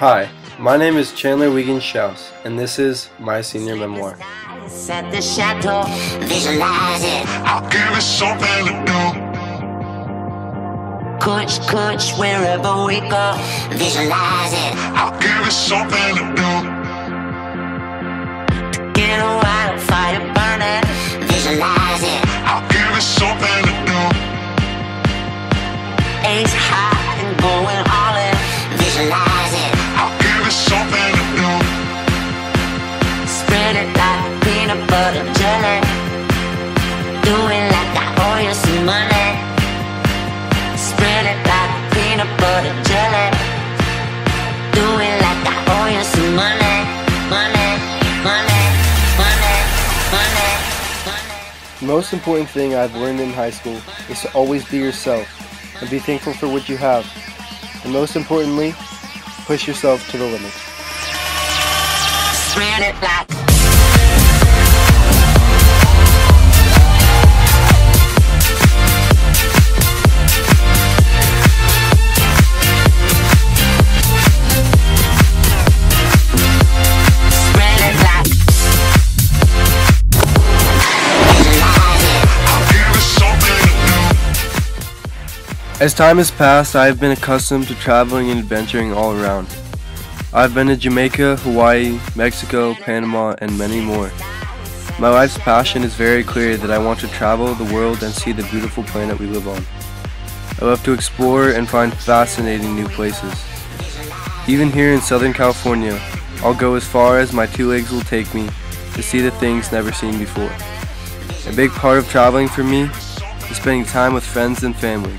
Hi, my name is Chandler Wiegand Schaus, and this is my senior memoir. Set the chateau, visualize it. I'll give it something to do. Coach, coach, wherever we go, visualize it. I'll give it something to do. Get a wildfire burning, visualize it. I'll give it something to do. Ace high and going most important thing I've learned in high school is to always be yourself and be thankful for what you have. And most importantly, push yourself to the limit. As time has passed, I have been accustomed to traveling and adventuring all around. I've been to Jamaica, Hawaii, Mexico, Panama, and many more. My life's passion is very clear that I want to travel the world and see the beautiful planet we live on. I love to explore and find fascinating new places. Even here in Southern California, I'll go as far as my two legs will take me to see the things never seen before. A big part of traveling for me is spending time with friends and family.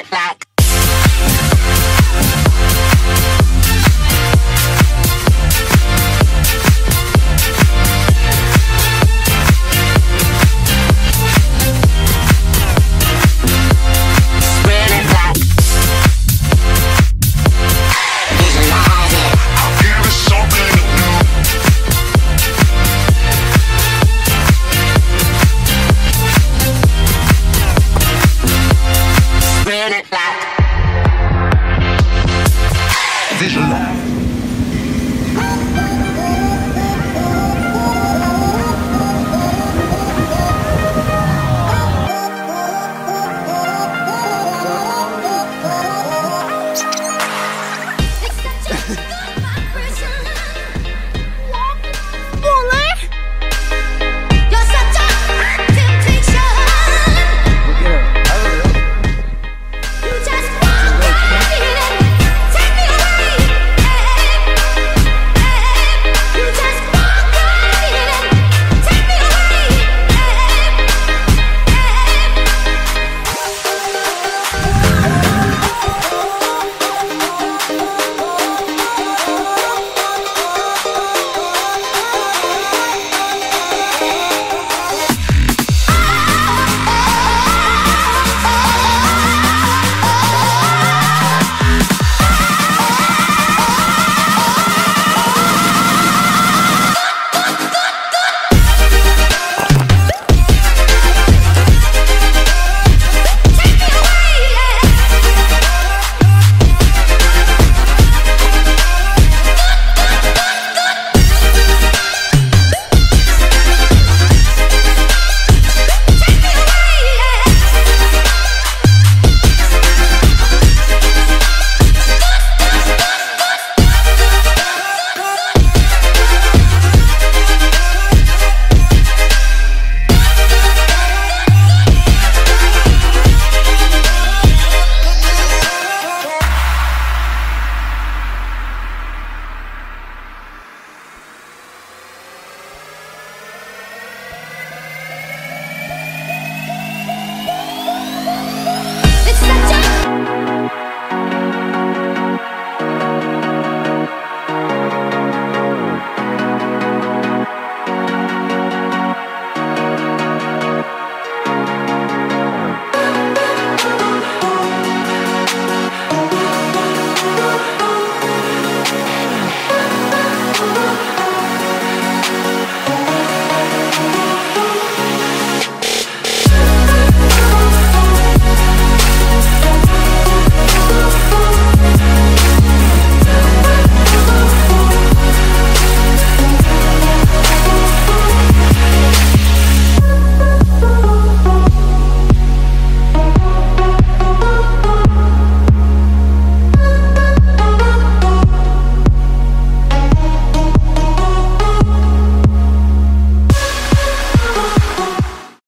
it like